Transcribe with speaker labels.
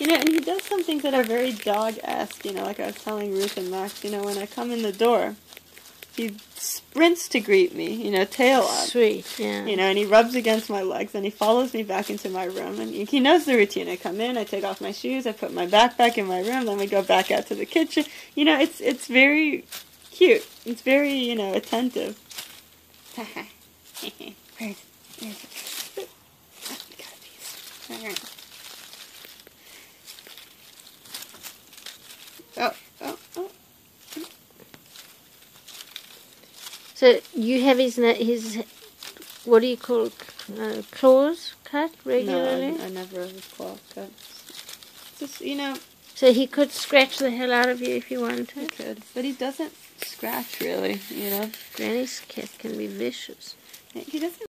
Speaker 1: You know, and he does some things that are very dog-esque, you know, like I was telling Ruth and Max, you know, when I come in the door, he sprints to greet me, you know, tail up.
Speaker 2: Sweet, yeah.
Speaker 1: You know, and he rubs against my legs and he follows me back into my room. And he knows the routine. I come in, I take off my shoes, I put my backpack in my room, then we go back out to the kitchen. You know, it's it's very cute. It's very, you know, attentive. Where's, where's it? Oh, got a piece. All right. Oh, oh, oh.
Speaker 2: So you have his his what do you call it? uh, claws cut
Speaker 1: No,
Speaker 2: regularly?
Speaker 1: I, I never have a claw cut. Just, you know,
Speaker 2: So he could scratch the hell out of you if you
Speaker 1: he
Speaker 2: wanted.
Speaker 1: could. But he doesn't scratch, really, you know.
Speaker 2: Granny's cat can be vicious.
Speaker 1: He doesn't